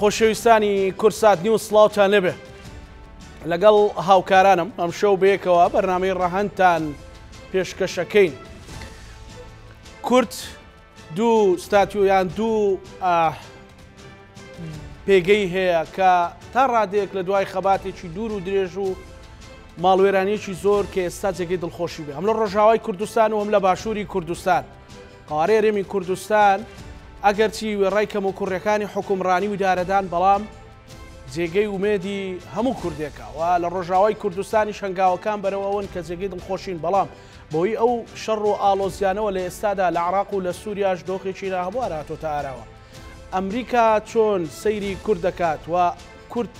خۆشەویستانی کورسات نیو سلااوتان لێبێ لەگەڵ هاوکارانم ئەمشەو بەیەکەوە بەرنمەی ڕەهندتان پێشکەشەکەین کورت دوو ستاتیۆیان دوو پێگەی هەیە کە تا ڕادێک لە دوای خەباتێکی دوور و درێژ و ماڵوێرانیەکی زۆر کە ئێستا جێگەی دڵخۆشی بێ هەم لە ڕۆژاوای کوردستان و هەم لە باشووری کوردستان ڕێرمی کوردستان ئەگەرچی وێڕای کەموکوڕیەکانی حوکمڕانی ودارەدان بەڵام جێگەی ومێدی هەموو کوردێکە و لە ڕۆژاوای کوردستانیش هەنگاوەکان بەرەو ئەوەن کە جێگەی دڵخۆشین بەڵام بەوەی ئەو شەڕ و ئاڵۆزیانەوە لە ئێستادا لە عراق و لە سوریاش دۆخێکی ناهەموار هاتۆتە ئاراوە ئەمریکا چۆن سەیری کورد دەکات و کورد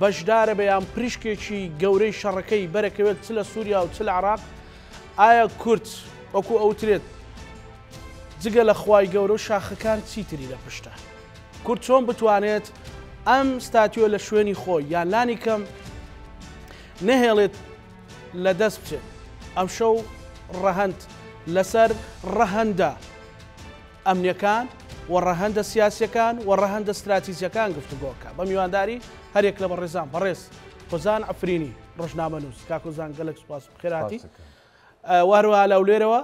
بەشدارە بەیان پریشکێکی گەورەی شەڕەکەی بەرەکەوێت چ لە سووریا و چ لە عراق ئایا کورد وەکو ئەوترێت جگە لە خوای گەورە و شاخەکان چی تری لە پشتە؟ کورد چۆن بتوانێت ئەم ستاتیۆ لە شوێنی خۆی یان لانی کەم نەهێڵێت لە دەست بچێت؟ ئەمشەو ڕەهەند لەسەر ڕەهەندە ئەمنیەکان و ڕەهەندە سیاسیەکان و ڕەهەندە ستراتیزیەکان گفتوگۆکە بە میوانداری هەرێک لە بەڕێزان بەڕێز هۆزان ئەفرینی ڕژنامە نووس کاکۆزان گەلک سپاس خێراتی و هەروەها لە هەولێرەوە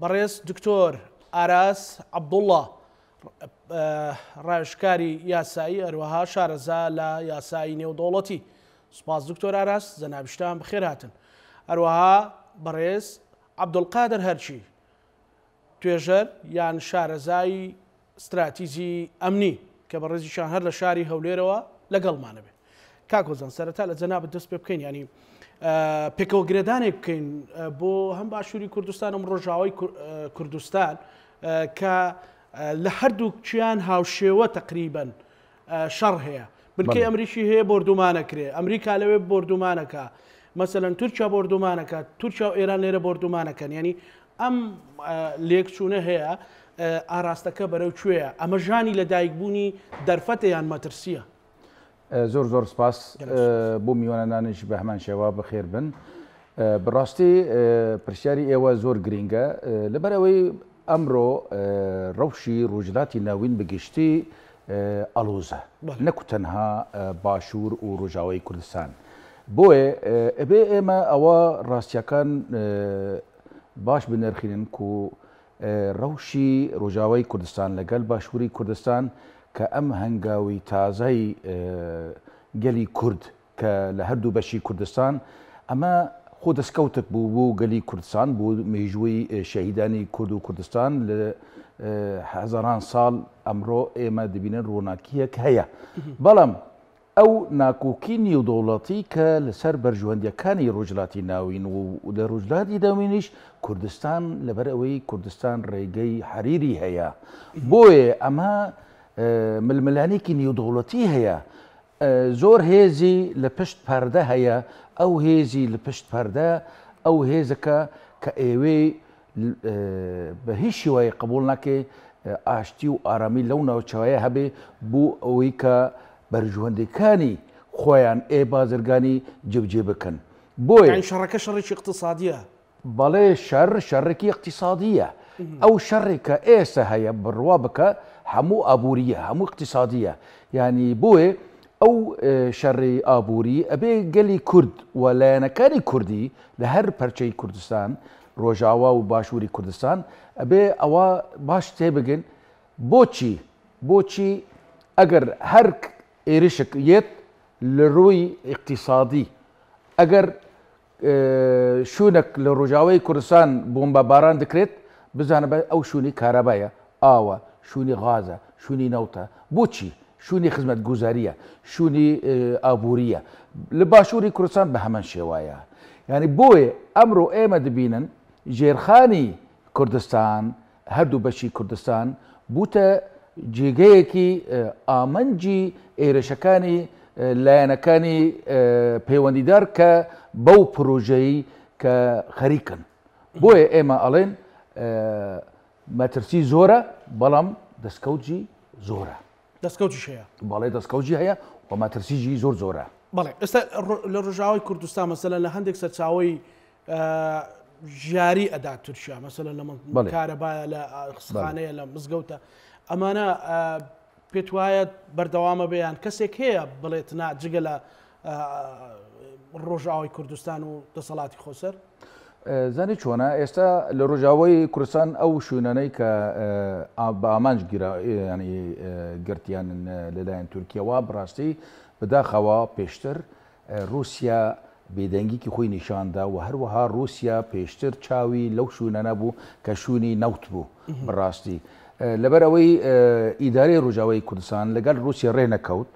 بەڕێز دکتۆر ئاراس عەبدوڵڵا ڕاوێژکاری یاسایی هەروەها شارەزا لە یاسایی نێودەوڵەتی سوپاس دکتۆر ئاراس جەنابیشتان بەخێر هاتن هەروەها بەڕێز عەبدولقادر هەرچی توێژەر یان شارەزایی ستراتیجی ئەمنی کە بەڕێزیشان هەر لە شاری هەولێرەوە لەگەڵمانە بێ. کاک هۆزان سەرەتا لە جەنابت دەست پێ بکەین یانی پێکەوە گرێدانێک بکەین بۆ هەم باشووری کوردستان ئەم ڕۆژاوای کوردستان کە لە هەردووکیان هاوشێوە تقریبن شەڕ هەیە بنکەی ئەمریکی هەیە بردومانەکرێ ئەمریکا لەوێ بردومانەکە مەسەەن تورکیا بردومانەکە تورکیا و ئێران لێرە بردومانەکەن ینی ئەم لێکچوونە هەیە ئاراستەکە بەرەو کوێیە؟ ئەمە ژانی لە دایک بوونی دەرفەتە یان مەترسیە؟ زۆر زۆر سپاس بۆ میوانانانش بە هەمان شێوا بەخێر بن بڕاستی پرسیاری ئێوە زۆر گرینگە لەبەرەوەی ئەمرۆ ڕەوشی ڕوژلاتی ناوین بگشتی ئەلوزە نەکو تەنها باشوور و ڕژاوی کوردستان بۆیە ئەبێ ئێمە ئەوە ڕاستیەکان باش بنرخینن کو رەوشی رۆژاوای کوردستان لەگەل باشوری کوردستان کە ئەم هەنگاوی تازەی گەلی کورد کە لە هەردوو بەشی کوردستان ئەمە خۆ دەسکەوتک بوو بو گەلی کوردسان بو میژووی شەهیدانی کورد و کوردستان لە هەزاران سال ئەمرۆ ئێمە دبینن روناکیەک هەیە بەڵام ئەو ناکۆکی نێودەوڵەتی کە لەسەر بەرژوەندیەکانی ڕۆژلاتی ناوین و لە ڕۆژلاتی دەوینیش کوردستان لەبەر ئەوەی کوردستان ڕێگەی حەریری هەیە بۆیە ئەمە ململانێکی نێودەوڵەتی هەیە زۆر هێزی لە پشت پەردە هەیە ئەو هێزی لە پشت پەردە ئەو هێزەکە کە ئێوەی بە هیچ شێوەیەک قبوڵ ناکەین ئاشتی و ئارامی لەو ناوچەوەیە هەبێ بۆ ئەوەی کە بەرژوەندەکانی خۆیان ئێ بازرگانی جێبجێ بکەن بۆیە شەڕەکە شەڕێکی اقتصادیە بەڵێ شەر شەڕێکی اقتصادیە ئەو شەڕێک کە ئێسە هەیە بڕوا بکە هەموو ئابووریە هەموو اقتصادیە ینی بۆیە ئەو شەڕی ئابووری ئەبێ گەلی کورد و لایەنەکانی کوردی لە هەر پەرچەی کوردستان ڕۆژاوا و باشووری کوردستان، ئەبێ ئەوە باش تێبگەین بۆچی؟ بۆچی ئەگەر هەر ئێرشک یەت لە ڕووی ئیقتیسادی، ئەگەر شوونەک لە ڕۆژاوای کوردستان بۆمباباران دکرێت، بزانە بە ئەو شوونی کارابایە، ئاوە، شوونی غازە، شوونی نەوتە، بۆچی؟ شوونی خزمەتگوزارییە، شوونی ئابوورییە. لە باشووری کوردستان بە هەمان شێوایە. یانی بۆیە ئەمڕۆ ئێمە دەبینن ژێرخانی کوردستان، هەردوو بەشی کوردستان بووتە جێگەیەکی ئامانجی هێرشەکانی لایەنەکانی پەیوەندیدار کە بەو پرۆژەی کە خەریکن. بۆیە ئێمە ئەڵێن مەترسی زۆرە بەڵام دەستکەوتجی زۆرە دەستکەوتیش هەیە بەڵێ دەستکەوتجی هەیە و مەترسیجی زۆر زۆرە بەڵێ ئێستا لە ڕژاوی کوردستان مەسەلا لە هەندێک سەرچاوی ژیاری ئەدا تورکیا مەسەلا لە من کارەبایە لە خسخانەیە لە مزگەوتە ئەمانە پێت وایە بەردەوامە بەیان کەسێک هەیە بڵێت نا جگە لە ڕۆژاوی کوردستان و دەسەڵاتی خۆسەر زانی چۆنە ئێستا لە ڕۆژاوای کوردستان ئەو شوێنانەی کە بە ئامانج گیرانی گرتیان لەلایەن تورکیەوە بڕاستی بداخەوە پێشتر رووسیا بێدەنگیکی خۆی نیشاندا و هەروەها رووسیا پێشتر چاوی لەو شوونانە بوو کە شوونی نەوت بوو بڕاستی لەبەر ئەوەی ئیدارەی ڕژاوی کوردستان لەگەڵ رووسی ڕێ نەکەوت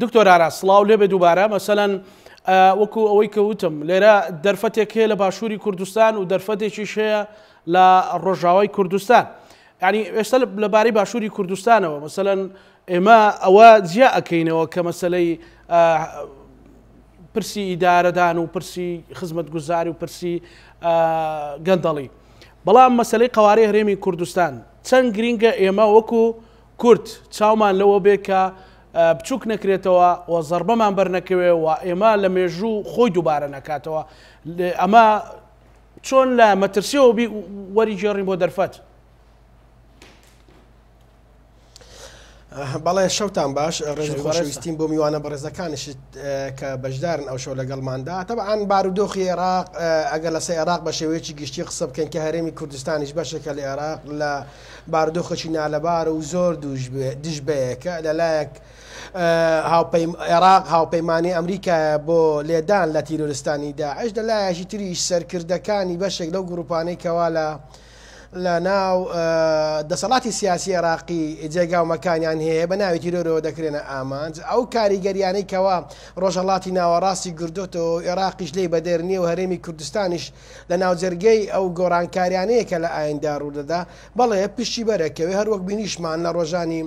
دکتۆر ئاراس سڵاو لێبێ دووبارە مەسەلەن وەکو ئەوەی کە وتم لێرە دەرفەتێک هەیە لە باشووری کوردستان و دەرفەتێکیش هەیە لە ڕۆژاوای کوردستان ینی ئێستا لەبارەی باشووری کوردستانەوە مەسەەن ئێمە ئەوە جیا ئەەکەینەوە کە مەسلەی پرسی ئیدارەدان و پرسی خزمەت گوزاری و پرسی گەندەڵی بەڵام مەسلەی قوارەی هەرێمی کوردستان چەند گرینگە ئێمە وەکو کورد، چاومان لەوە بێ کە بچووک نەکرێتەوە و زەڕبەمان بەرنەکەوێ و ئێمە لە مێژوو خۆی دووبارە نەکاتەوە. ئەمە چۆن لە مەترسیەوە بی وەریگێڕین بۆ دەرفەت؟ بەڵێ شەوتان باش ڕێزی خۆشەویستیم بۆ میوانە بەڕێزەکانشت کە بەشدارن ئەو شەو لەگەڵماندا تەبعاان بارودۆخی عێراق ئەگەر لەسەر عێراق بە شێوەیەکی گشتی قسە بکەین کە هەرێمی کوردستانیش بەشێکە لە عێراق لە بارودۆخێکی نالەبار و زۆر دوژ دژ بەیەکە، لەلایەک هاوپەیم عێراق هاوپەیمانی ئەمریکایە بۆ لێدان لە تیرۆرستانی داعش، لە لایەکی تریش سەرکردەکانی بەشێک لەو گرووپانەی کەوا لە لە ناو دەسەڵاتی سیاسی عێراقی جێگا و مەکانیان هەیە بە ناوی تیرۆرەوە دەکرێنە ئامانج ئەو کاریگەریانەی کەوا ڕۆژهەڵاتی ناوەڕاستی گردۆتەوە و عێراقیش لێی بەدەر نییە و هەرێمی کوردستانیش لە ناوجەرگەی ئەو گۆڕانکاریانەیە کە لە ئاییندا ڕوودەدا، بەڵێ پشتی بەرەکەوێ، هەروەک بینیشمان لە ڕۆژانی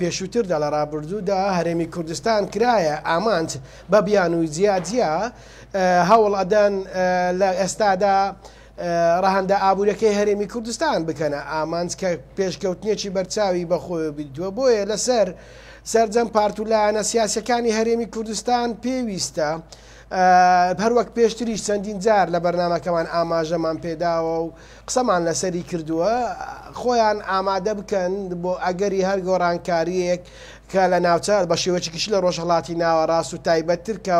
پێشووتردا لە ڕابردوودا هەرێمی کوردستان کرایە ئامانج بە بیانووی جیا جیا هەوڵ ئەدەن لە ئێستادا ڕەهەندە ئابوورەکەی هەرێمی کوردستان بکەنە ئامانج کە پێشکەوتنێکی بەرچاوی بەخۆی بیدووە بۆیە لەسەر سەرجەم پارت و لایەنە سیاسەکانی هەرێمی کوردستان پێویستە. هەروەک پێشتریش چەندین جار لە بەرنامەکەمان ئاماژەمان پێداوە و قسەمان لەسەری کردووە، خۆیان ئامادە بکەن بۆ ئەگەری هەر گۆڕانکارییەک کە لە ناوچە، بە شێوەیەکی گشتی لە ڕۆژهەڵاتی ناوەڕاست و تایبەتتر کە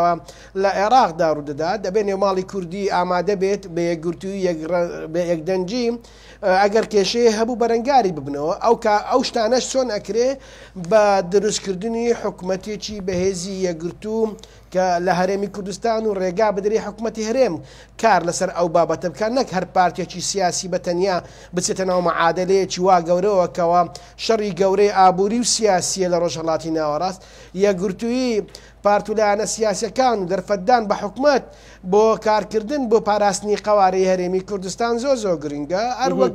لە عێراقدا ڕوودەدات، دەبێت نێوماڵی کوردی ئامادە بێت بە یەکگرتووی و یەکدەنگی، ئەگەر کێشەیەک هەبوو بەرەنگاری ببنەوە، ئەو شتانەش چۆن ئەکرێت بە دروستکردنی حکومەتێکی بەهێزی یەکگرتوو کە لە هەرێمی کوردستان و رێگا بدرێ حکومەتی هەرێم کار لەسەر ئەو بابەتە بکات نەک هەر پارتێکی سیاسی بە تەنیا بچێتە ناو معادەلەیەکی وا گەورەوە کەوا شەڕی گەورەی ئابووری و سیاسیە لە رۆژهەڵاتی ناوەڕاست یەکگرتووی پارت و لایەنە سیاسیەکان و دەرفەتدان بە حکومەت بۆ کارکردن بۆ پاراستنی قەوارەی هەرێمی کوردستان زۆر زۆر گرنگە هەروەک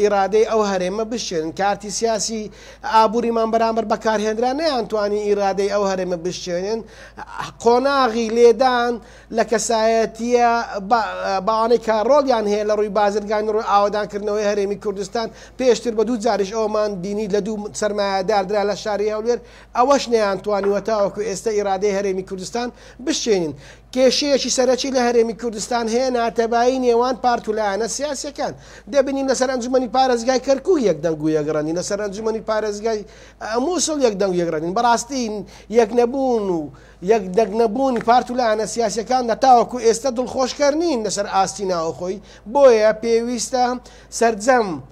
ئیرادەی ئەو هەرێمە بشێوێن، کارتی سیاسی ئابووریمان بەرامبەر بەکارهێنرا نەیانتوانی ئیرادەی ئەو هەرێمە بشێوێنن، قۆناغی لێدان لە کەسایەتییە باوانەی کە ڕۆڵیان هەیە لە ڕووی بازرگانی ڕووی ئاوەدانکردنەوەی هەرێمی کوردستان، پێشتر بە دوو جاریش ئەوەمان بینی لە دوو سەرمایەدار درا لە شاری هەولێر، ئەوەش نەیانتوانیوە تاوەکو ئێستا ئیرادەی هەرێمی کوردستان بشێوێنن. کێشەیەکی سەرەکی لە هەرێمی کوردستان هەیە، ناتەبایی نێوان پارت و لایەنە سیاسییەکان. دەبینین لەسەر ئەنجومەنی پارێزگای کەرکوک یەک دەنگ و یەک ڕەنین، لەسەر ئەنجومەنی پارێزگای موسڵ یەک دەنگ و یەک ڕەنین. بەڕاستی یەک نەبوون و یەک دەنگ نەبوونی پارت و لایەنە سیاسییەکان لە تاوەکو ئێستە دڵخۆشکەر نین لەسەر ئاستی ناوخۆی، بۆیە پێویستە سەرجەم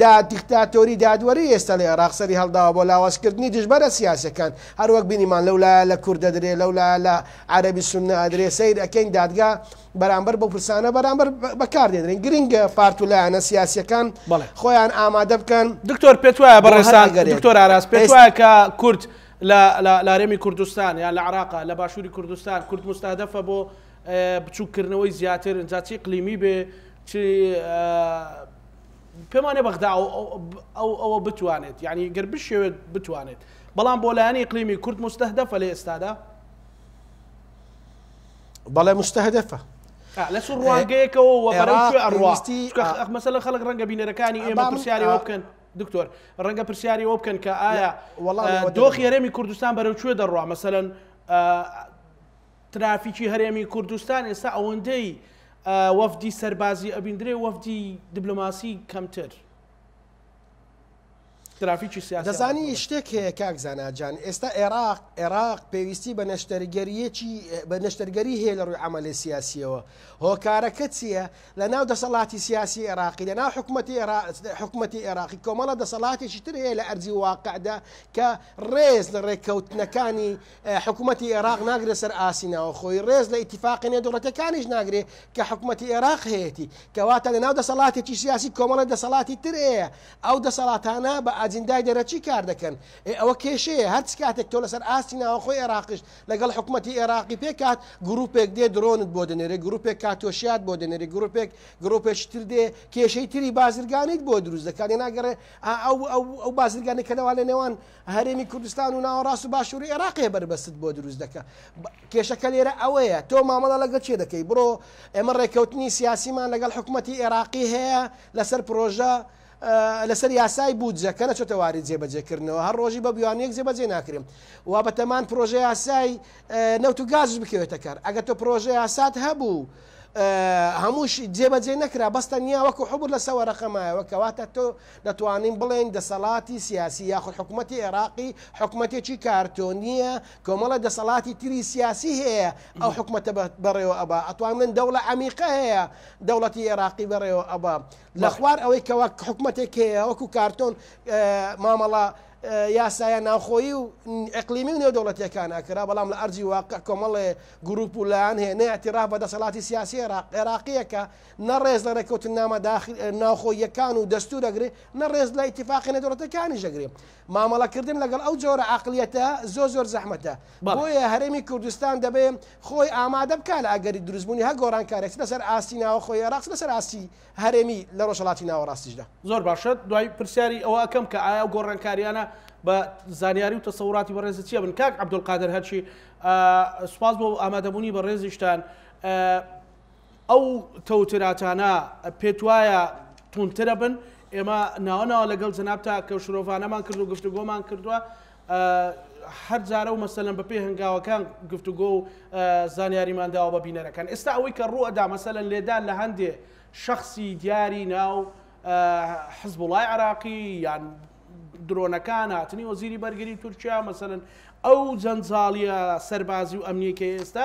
دا، دیکتاتۆری دادوەری ئێستا لە ئێراق سەری هەڵداوە بۆ لاوازکردنی دژبەرە سیاسیەکان، هەر وەک بینیمان لەو لایە لە کورد ئەدرێ لەو لایە لە عەرەبی سوننە ئەدرێ، سەیر ئەکەین دادگا بەرامبەر بەو پرسانە بەرامبەر بەکار دێنرێن، گرنگە پارت و لایەنە سیاسیەکان خۆیان ئامادە بکەن. دکتۆر پێت وایە بەڕێزتان، دکتۆر ئاراس، پێت وایە کە کورد لە لارێمی کوردستان یان لە عێراق لە باشوری کوردستان کورد موستەهدەفە بۆ بچوک کردنەوەی زیاتر جا چ ئیقلیمی بێ چ پێم وانیە بەغدا ئەو ئەوە بتوانێت یعنی گەر بشێوێت بتوانێت بەڵام بۆ لایەنی قلیمی کورد مستەهدەفە لە ئێستادا بەڵێ مستەهدەفە لە سوور ڕوانگەیەکەوە وەڕاستیمەسە لە خەڵک ڕەنگە بینەرەکانی ئێمە پرسیارەوە بکەن دکتۆر ڕەنگە پرسیارەوە بکەن کە ئایا دۆخی هەرێمی کوردستان بەرەو کوێ دەڕوا مەسەن ترافیکی هەرێمی کوردستان ئێستا ئەوەندەی وەفدی سەربازی ئەبیندرێ وەفدی دیبلۆماسی کەمتر ترافیکی سیاسی دەزانی شتێک هەیە کاک زاناجان ئێستا عێراق عێراق پێویستی بە نەشتەرگەریەکی بە نەشتەرگەری هەیە لە ڕووی ئەعملی سیاسیەوە هۆکارەکە چییە لە ناو دەسەڵاتی سیاسی عێراقی لە ناو حکوومەتی حکوومەتی عێراقی کۆمەڵە دەسەڵاتێکی تر هەیە لە ئەرزی واقعدا کە ڕێز لە ڕێککەوتنەکانی حکومەتی ئێراق ناگرێ سەر ئاستی ناوخۆیی، رێز لە ئیتیفاقە نێودەوڵەتییەکانیش ناگرێ کە حکومەتی ئێراق هەیەتی، کەواتە لەناو دەسەڵاتێکی سیاسی کۆمەڵە دەسەڵاتی تر ێە، ئەو دەسەڵاتانە بە ئاجندای دەرەچی کار دەکەن، ئێ ئەوە کێشەیە، هەر چ کاتێک تۆ لەسەر ئاستی ناوەخۆی ئێراقیش لەگەڵ حکومەتی ئێراقی پێکات، گرووپێک دێ درۆنت بۆ دەنێرێ، گرووپێک کاتۆشیات بۆ دەنێرێ، گرووپێک گرووپێکی تر دێ کێشەی تری بازرگانیت بۆ دروست دەکات، یە ناگەڕێ ئا ئەو ئەو بازرگانەی کە لەوا لەنێوان هەرێمی کوردستان و ناوەڕاست و باشوری عێراق هەیە بەربەستت بۆ دروست دەکە کێشەکە لێرە ئەوەیە تۆ مامەڵە لەگەڵ کێ دەکەی بڕۆ ئێمە ڕێکەوتنی سیاسیمان لەگەڵ حکوومەتی عێراقی هەیە لەسەر پرۆژە لەسەر یاسای بودجە کە نەچێتە واری جێبەجێکردنەوە هەر ڕۆژی بە بیوانەیەک جێبەجێ ناکرێن و بەتەمان پرۆژە یاسای نەوت و گازش بکەوێتە کار ئەگە تۆ پرۆژە یاسات هەبوو هەمووش جێبەجێ نەکرا بەستە نیا وەکو حبور لە سەوەرەقەمایەوە کەواتە تۆ دەتوانین بڵێین دەسەڵاتی سیاسی یاخود حکومەتی عێراقی حکومەتێکی کارتۆنیە، کۆمەڵە دەسەڵاتی تری سیاسی هەیە ئەو حکومەتە بەڕێوە ئەبا، ئەتوان بڵێن دەوڵە عەمیقە هەیە دەوڵەتی عێراقی بەڕێوە ئەبا، لە خوار ئەوەی کە وەک حکومەتێک هەیە وەکو کارتۆن مامەڵە یاسایە ناوخۆیی و ئەقلیمی و نێودەوڵەتیەکان ئەکرا، بەڵام لە ئەرزی واقع کۆمەڵێ گروپ و لایەن هەیە نە ئیعتیراف بە دەسەڵاتی سیاسی عێراق عێراقیەکە، نە ڕێز لە ڕێککەوتننامە ناوخۆییەکان و دەستوور ئەگرێ، نە ڕێز لە ئیتیفاقیە نێودەوڵەتیەکانیش ئەگرێ. مامەڵەکردن لەگەڵ ئەو جۆرە عەقڵیەتە زۆر زۆر زەحمەتە. بۆیە هەرێمی کوردستان دەبێ خۆی ئامادە بکا لە ئەگەری دروستبوونی هەر گۆڕانکاریەک چ لەسەر ئاستی ناوەخۆی عێراق چ لەسەر ئاستی هەرێمی لە ڕۆژهەڵاتی ناوەڕاستیشدا. زۆر باشە، دوای پرسیاری ئەوە ئەکەم کە ئایا ئەو گۆڕانکاریانە بە زانیاری و تەسەوراتی بەڕێزت چی ئەبن؟ کاک عەبدولقادر هەرچی، سوپاس بۆ ئامادەبوونی بەڕێزیشتان. ئەو تەوتراتانە پێتوایە توندترە بن؟ ئێمە ناوە ناوە لەگەڵ جەناب تاکە و شرۆڤانەمان کرد و گفتوگۆمان کردووە هەر جارە و مەسەلەن بەپێ هەنگاوەکان گفتوگۆ و زانیاریمان داوە بە بینەرەکان ئێستا ئەوەی کە ڕووەدا مەسەلەن لێدان لە هەندێ شخصی دیاری ناو حزب وڵای عراقی یان درۆنەکان هاتنی وەزیری بەرگری تورکیا مەسەن ئەو جەنجاڵیە سەربازی و ئەمنیەکە ئێستا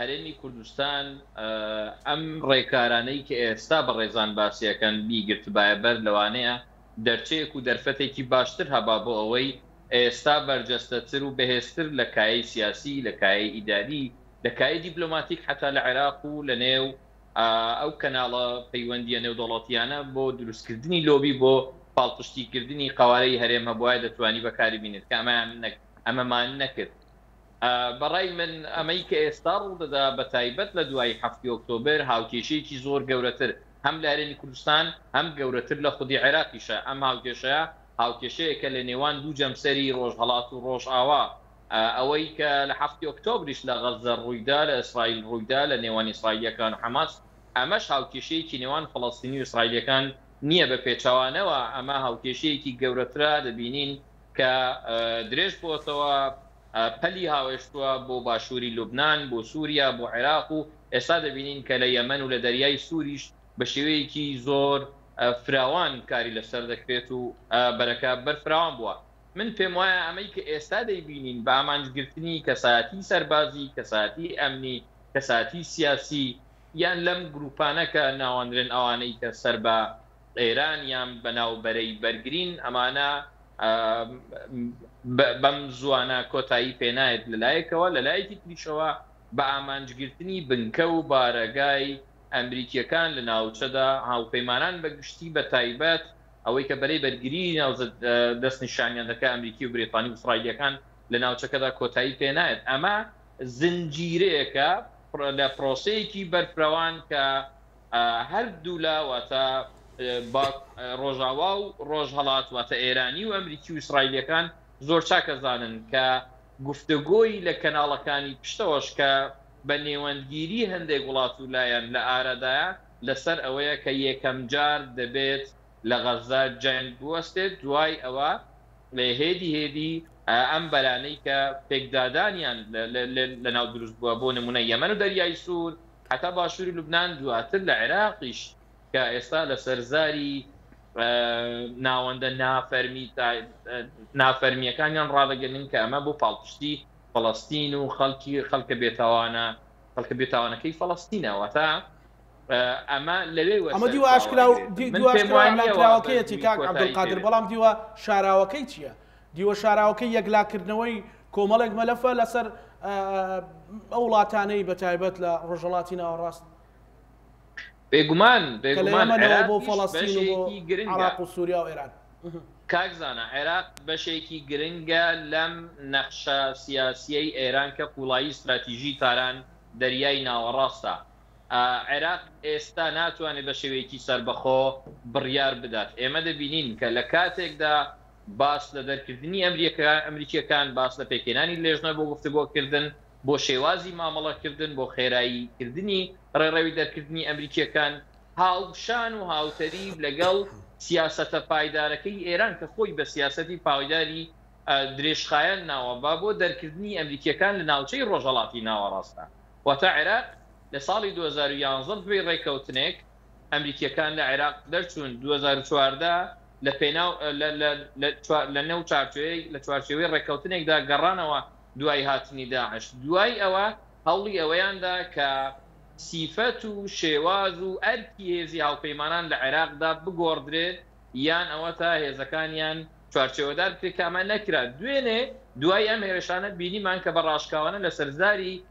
هەرێمی کوردستان ئەم ڕێکارانەی کە ئێستا بەڕێزان باسیەکەن بیگرتبایە بەر لەوانەیە دەرچەیەک و دەرفەتێکی باشتر هەبا بۆ ئەوەی ئێستا بەرجەستەتر و بەهێزتر لە کایەی سیاسی لە کایەی ئیداری لە کایەی دیبلۆماتیک حەتا لە عێراق و لە نێو ئەو کەناڵە پەیوەندیە نێودەوڵەتیانە بۆ دروستکردنی لۆبی بۆ پاڵپشتیکردنی قەوارەی هەرێم هەبوایە دەتوانی بەکاری بینێت کە ئەمەیان ئەمەمان نەکرد بەڕای من ئەمەی کە ئێستا ڕوودەدا بە تایبەت لە دوای حەفتی ئۆکتۆبر هاوکێشەیەکی زۆر گەورەتر هەم لە هەرێمی کوردستان هەم گەورەتر لە خودی عێراقیشە ئەم هاوکێشەیە هاوکێشەیەکە لە نێوان دوو جەمسەری ڕۆژهەڵات و ڕۆژئاوا ئەوەی کە لە حەفتی ئۆکتۆبریش لە غەززە ڕوویدا لە ئیسرائیل ڕوویدا لە نێوان ئیسرائیلیەکان و حەماس ئەمەش هاوکێشەیەکی نێوان فەڵەستینی و ئیسرائیلیەکان نییە بە پێچەوانەوە ئەمە هاوکێشەیەکی گەورەترە دەبینین کە درێژ بۆتەوە پەلی هاوێشتووە بۆ باشووری لوبنان، بۆ سووریا، بۆ عێراق و ئێستا دەبینین کە لە یەمەن و لە دەریای سووریش بە شێوەیەکی زۆر فراوان کاری لەسەر دەکرێت و بەرەکە بەرفراوان بووە. من پێم وایە ئەمەی کە ئێستا دەیبینین بە ئامانج گرتنی کەسایەتی سەربازی، کەسایەتی ئەمنی، کەسایەتی سیاسی یان لەم گرووپانە کە ناواندرێن ئەوانەی کە سەر بە ئێران یان بەناو بەرەی بەرگرین ئەمانە بەم زووانە کۆتایی پێنایەت لەلایەکەوە لەلایەکی تریشەوە بە ئامانجگرتنی بنکە و بارەگای ئەمریکیەکان لە ناوچەدا هاوپەیمانان بە گشتی بە تایبەت ئەوەی کە بەرەی بەرگری ناوزەد دەست نیشانیان دەکە ئەمریکی و بریتانی وسرائیلەکان لە ناوچەکەدا کۆتایی پێنایەت ئەمە زنجیرەیەکە لە پرۆسەیەکی بەرفرەوان کە هەر دوولا واتە با ڕۆژاوا و ڕۆژ هەڵات واتە ئێرانی و ئەمریکی و ئیسرائیلەکان زۆر چاکە زانن کە گفتەگۆی لە کەناڵەکانی پشتەوەش کە بە نێوەندگیری هەندێک وڵات و لایەن لە ئارادایە لەسەر ئەوەیە کە یەکەم جار دەبێت لە غەزە جەنگ بوەستێت دوای ئەوە هێدی هێدی ئەم بەرانەی کە پێکدادانیان لە ناو دروست بووە بۆ نمونە یەمەن و دەریای سوور هەتا باشووری لوبنان دواتر لە عێراقیش کە ئێستا لە سەر زاری ناوەندە نافەرمی نافەرمیەکانیان ڕادەگەنن کە ئەمە بۆ پاڵپشتی فلستین و خەڵکی خەڵکە بێتاوانە خەڵکە بێتاوانەکەی فلستینەوە تا ئەمە لەوێ ئەمە دیوە ئاشکراوەکەیەتی کاک عبدالقادر بەڵام دیوە شاراوەکەی چییە دیوە شاراوەکەی یەکلاکردنەوەی کۆمەڵێک مەلەفە لەسەر ئەو وڵاتانەی بە تایبەت لە ڕۆژەڵاتی ناوەڕاست بێگومان بێگومان بۆ فەڵەستین و عراق و سووریا و ئێران کاک زانا عێراق بەشێکی گرنگە لەم نەخشە سیاسیەی ئێران کە قوڵایی ستراتیژی تاران دەریای ناوەڕاستە عێراق ئێستا ناتوانێت بە شێوەیەکی سەربەخۆ بڕیار بدات ئێمە دەبینین کە لە کاتێکدا باس لە دەرکردنی ئەمریکییەکان، باس لە پێکهێنانی لێژنە بۆ گفتوگۆکردن بۆ شێوازی مامەڵەکردن، بۆ خێراییکردنی ڕێڕەوی دەرکردنی ئەمریکییەکان، هاوشان و هاوتەریب لەگەڵ سیاسەتە پایدارەکەی ئێران کە خۆی بە سیاسەتی پایداری درێژخایەن ناوە بە بۆ دەرکردنی ئەمریکییەکان لە ناوچەی ڕۆژهەڵاتی ناوەڕاستدا واتە عێراق لە ساڵی دوو هەزار و یازدە بەپێی ڕێککەوتنێک ئەمریکییەکان لە عێراق دەرچوون دوو هەزار و چواردە لە پێناو لە نێو چارچوەیەک لە چوارچێوەی ڕێککەوتنێکدا گەڕانەوە دوای هاتنی داعش دوای ئەوە هەوڵی ئەوەیاندا کە سیفەت و شێواز و ئەرکی هێزی هاوپەیمانان لە عێراقدا بگۆڕدرێ یان ئەوە تا هێزەکانیان چوارچێوەدار بکرێت کە ئەمە نەکرا دوێنێ دوای ئەم هێرشانە بینیمان کە بە ڕاشکاوانە لەسەر زاری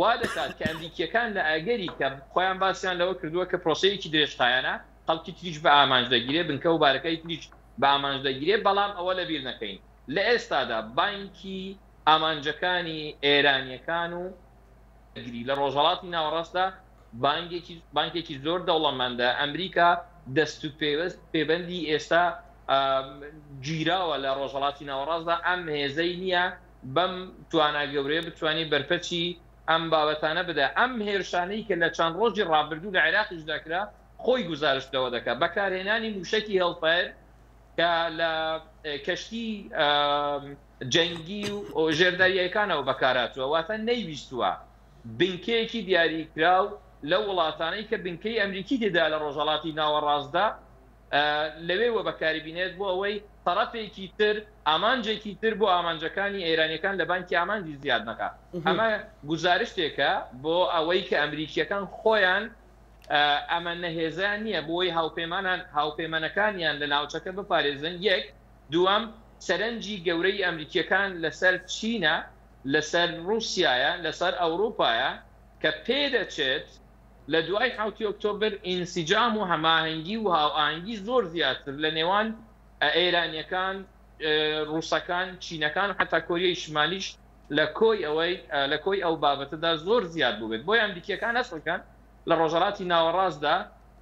وا دەکات کە ئەمریکییەکان لە ئەگەری کە خۆیان باسیان لەوە کردووە کە پرۆسەیەکی درێژخایەنە خەڵکی تریش بە ئامانج دەگیرێ بنکە و بارەکای تریش بە ئامانج دەگیرێ بەڵام ئەوە لە بیر نەکەین لە ئێستادا بانکی ئامانجەکانی ئێرانییەکان و گری لە ڕۆژهەڵاتی ناوەڕاستدا بانگێکی بانکێکی زۆر دەوڵەمەندە ئەمریکا دەست و پێوەست پێبەندی ئێستا گیراوە لە ڕۆژهڵاتی ناوەڕاستدا ئەم هێزەی نییە بەم توانا گەورەیە بتوانێت بەرپەچی ئەم بابەتانە بدا. ئەم هێرشانەی کە لە چەند ڕۆژی ڕابردوو لە عێراقیشدا کرا خۆی گوزارشت لەوە دەکات. بەکارهێنانی مووشەکی هێڵفایر کە لە کەشتی جەنگی و ژێردەریاییەکانەوە بەکارهاتووە، واتە نەیویستووە بنکەیەکی دیاریکراو لەو وڵاتانەی کە بنکەی ئەمریکی تێدایە لە ڕۆژهەڵاتی ناوەڕاستدا، لەوێ وە بەکاری بینێت بۆ ئەوەی تەڕەفێکی تر ئامانجێکی تر بۆ ئامانجەکانی ئێرانیەکان لە بانکی ئامانجی زیاد نەکا ئەمە گوزارشتێکە بۆ ئەوەی کە ئەمریکیەکان خۆیان ئەمەنە هێزیان نییە بۆی هاوپەیمانان هاوپەیمەنەکانیان لە ناوچەکە بپارێزن یەک دووەم سەرەنجی گەورەی ئەمریکیەکان لەسەر چینە لەسەر ڕوسیایە لەسەر ئەوروپایە کە پێدەچێت لە دوای حەوتی ئۆکتۆبر ئینسجام و هەماهەنگی و هاوئاهەنگی زۆر زیاتر لە نێوان ئێرانییەکان، ڕووسەکان، چینەکان و حەتا کۆریای شمالیش لە کۆی ئەوەی لە کۆی ئەو بابەتەدا زۆر زیاد بووبێت. بۆیە ئەمریکییەکان هەست ئەکەن لە ڕۆژهەڵاتی ناوەڕاستدا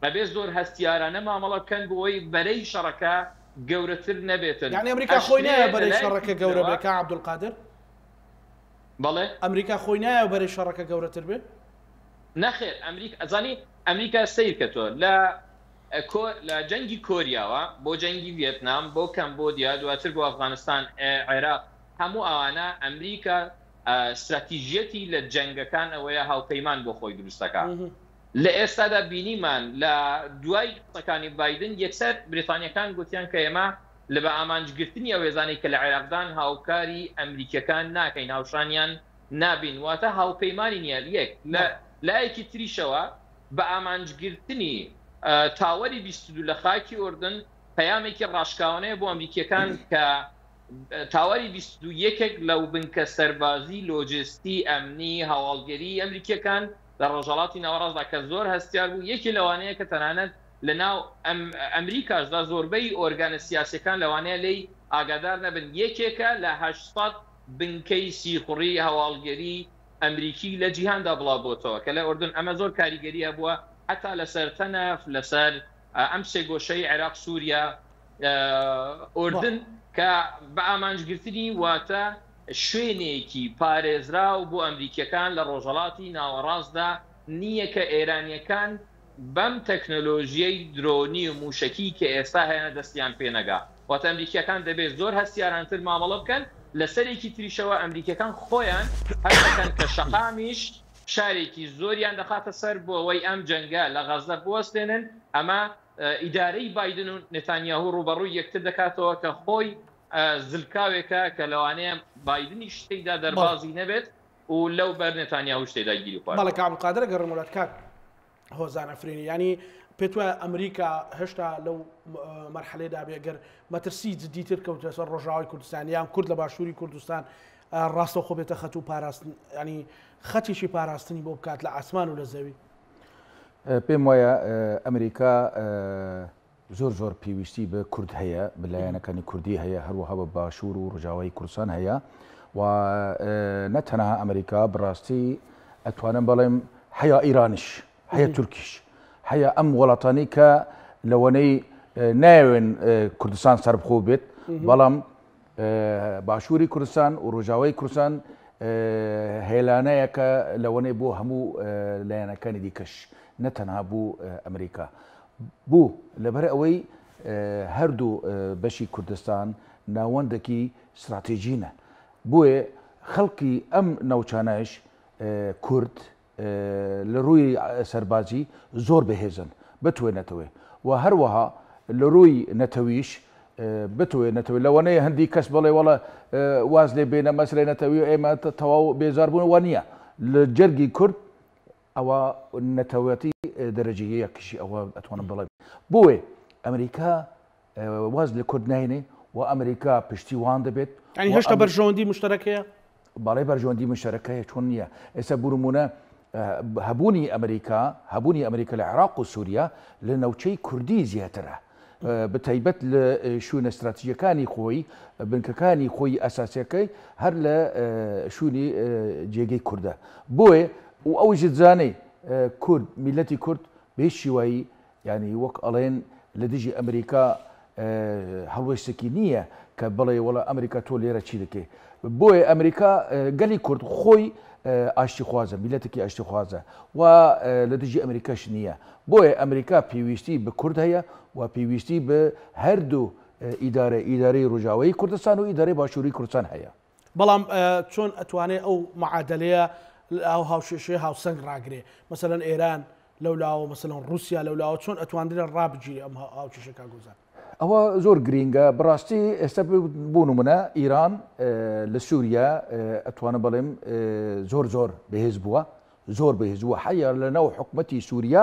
ئەبێ زۆر هەستیارانە مامەڵە بکەن بۆ ئەوەی بەرەی شەڕەکە گەورەتر نەبێتن. یانی ئەمریکا خۆی نایە بەرەی شەڕەکە گەورە بێ، کا عەبدولقادر؟ بەڵێ. ئەمریکا خۆی نایەو بەرەی شەڕەکە گەورەتر بێ؟ نەخێر ئەمریکا ئەزانی ئەمریکا سەیرکە تۆ لە کۆ لە جەنگی کۆریاوە بۆ جەنگی ڤیەتنام بۆ کەمبۆدیا دواتر بۆ ئەفغانستان عێراق هەموو ئەوانە ئەمریکا ستراتیژیەتی لە جەنگەکان ئەوەیە هاوپەیمان بۆ خۆی دروستەکا لە ئێستادا بینیمان لە دوای قسەکانی بایدن یەکسەر بریتانیەکان گوتیان کە ئێمە لە بە ئامانج گرتنی ئەو هێزانەی کە لە عێراقدان هاوکاری ئەمریکییەکان ناکەین هاوشانیان نابین واتە هاوپەیمانی نیە یەک لە لایەکی تریشەوە بە ئامانج گرتنی تاوەری بیست و دوو لە خاکی ئوردن پەیامێکی ڕاشکاوانەیە بۆ ئەمریکییەکان کە تاوەری بیست و دوو یەکێک لە و بنکە سەربازی لۆجستی ئەمنی هەواڵگەری ئەمریکییەکان لە ڕۆژهەڵاتی ناوەڕاستدا کە زۆر هەستیار بوو یەکی لەوانەیە کە تەنانەت لە ناو ئەمریکاشدا زۆربەی ئۆرگانە سیاسیەکان لەوانەیە لێی ئاگادار نەبن، یەکێکە لە هەشت سەد بنکەی سیخوڕی هەواڵگەری ئەمریکی لە جیهاندا بڵاوبۆتەوە کە لە ئەردەن ئەمە زۆر کاریگەری هەبووە هەتا لەسەر تەنەف لەسەر ئەم سێ گۆشەی عێراق سوریا ئەردەن کە بە ئامانج گرتنی واتە شوێنێکی پارێزراو بۆ ئەمریکیەکان لە ڕۆژەڵاتی ناوەڕاستدا نییە کە ئێرانیەکان بەم تەکنەلۆژیەی درۆنی و موشەکی کە ئێستا هەیانە دەستیان پێ نەگا واتە ئەمریکیەکان دەبێ زۆر هەستیارانتر مامەڵە بکەن لەسەرێکی تریشەوە ئەمریکیەکان خۆیان هەست دەکەن کە شەقامیش فشارێکی زۆریان دەخاتە سەر بۆ ئەوەی ئەم جەنگە لە غەزە بوەستێنن ئەمە ئیدارەی بایدن و نتانیاهو ڕوبەڕوی یەکتر دەکاتەوە کە خۆی زلکاوێکە کە لەوانەیە بایدنیش تێیدا دەربازی نەبێت و لەو بەر نتانیاهوش تێدا گیری خوارد. بەڵێ کاک عبدالقادر ئەگەڕێمەوە لات کاک هۆزان ئەفرینی یانی پێت وایە ئەمریکا هێشتا لەو مەرحەلێدا بێ گەر مەترسی جددی تر کەوتە سەر ڕۆژاوای کوردستان یان کورد لە باشووری کوردستان ڕاستە خۆ بێتە خەت و پاراستن ینی خەتیشی پاراستنی بۆ بکات لە ئاسمان و لە زەوی پێم وایە ئەمریکا زۆر زۆر پێویستی بە کورد هەیە بە لایەنەکانی کوردی هەیە هەروەها بە باشوور و ڕژاوایی کوردستان هەیە و نە تەنها ئەمریکا بڕاستی ئەتوانم بەڵێم حیا ئیرانش حەیە تورکیش حەیە ئەم وڵاتانی کە لەوەنەی ناوێن کوردستان سەربخۆ بێت بەڵام باشوری کوردستان و رۆژاوای کوردستان هێلانەیەکە لەوەنەی بۆ هەموو لایەنەکانی دیکەش نە تەنها بو ئەمریکا بو لەبەر ئەوەی هەردوو بەشی کوردستان ناوەندەکی ستراتیژینە بۆیە خەڵکی ئەم ناوچانەش کورد لەرووی سەربازی زۆر بەهێزن بتوێ نەتەوەێ و هەروەها لەرووی نەتەویش بتوێ نەتەوە لەوەنەیە هەندی کەس بڵێ وڵە واز لێ بێنە مەسلێ نەتەوی و ئێمە تەواو بێزاربوون وە نییە لە جەرگی کورد ئەوە نەتەوەتی دەرەجەیەکیشی ئەوە ئەتوانم بڵێ بۆێ ئەمریکا واز لە کورد ناهێنێ و ئەمریکا پشتیوان دەبێت ئەی هێشتا بەرژەوەندی مشتەرەک هەیە بەڵێ بەرژەوەندی مشتەرەکە هەیە چۆن نییە ئێستا بورومونە هەبوونی ئەمریکا هەبوونی ئەمریکا لە عراق و سووریا لە نەوچەی کوردی زیاترە بەتایبەت لە شوونە استراتژیەکانی خۆی بنکەکانی خۆی ئەساسەکەی هەر لە شوونی جێگەی کووردە بۆیە و ئەو ژزانەی کورد میلەتی کورد بێ شیوایی یانی وەک ئەڵێن لە دژی ئەمریکا هەڵوێستێکی نییە کە بڵێ وەڵا ئەمریکا تۆ لێرە چی دەکەی بۆیە ئەمریکا گەلی کورد خۆی ئاشتی خوازە میلەتێکی ئاشتی خوازە و لە دژی ئەمریکاش نییە بۆیە ئەمریکا پێویستی بە کورد هەیە و پێویستی بە هەردوو ئیدارە ئیدارەی ڕژاوی کوردستان و ئیدارەی باشووری کوردستان هەیە بەڵام چۆن ئەتوانێ ئەو معادلەیە ئەو هاوشێشەیە هاوسەنگ ڕاگرێ مەسەەن ئێران لەو لاوە مەسەن رووسیا لەو لاوە چۆن ئەتواندرێ ڕابگیری ئەم هاوچشەکە گوزار ئەوە زۆر گرینگە بڕاستی ئێستا بوون و منە ئیران لە سووریا ئەتوانە بەڵێم زۆر زۆر بەهێز بووە زۆر بەهێزووە حەیە لە ناو حکومەتی سووریا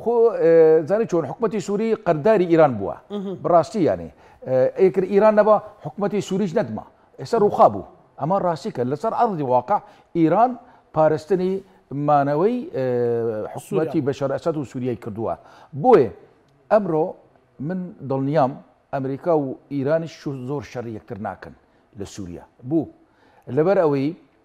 خۆ زانی چۆن حکوومەتتی سووری قەرداری ئیران بووە بڕاستی یانێ ئەکرد ئیران نەبە حکوومەتتی سووریش نەدما ئێستا ڕووخا بوو ئەمە ڕاستیکە لەسەر ئەڕدی واقع ئیران پارستنی مانەوەی حکوومەتتی بە شەرعسەد و سووریای کردووە بۆیە ئەمڕۆ من دڵنیام ئەمریکا و ئیرانیش زۆر شەڕ یەکتر ناکەن لە سووریا بوو لەبەر ئەوەی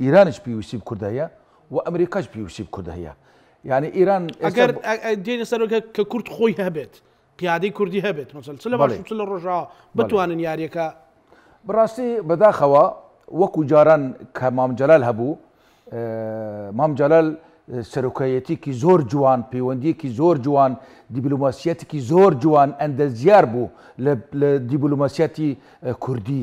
ئیرانیش پێویستی کورد هەیە و ئەمریکاش پێویستی کورد هەیە یعنی ئیران ئەگەر دێنە سەرۆکە کە کورد خۆی هەبێت پیادەی کوردی هەبێت مەسەل چ لە باش چ لە ڕۆژاوە بتوانن یاریەکە بڕاستی بەداخەوە وەکو جاران کە مامجلال هەبوو مامجلال سەرۆکایەتیکی زۆر جوان پەیوەندیەکی زۆر جوان دیبلوماسیەتێکی زۆر جوان ئەندەزیار بوو لە دیبلوماسیەتی کوردی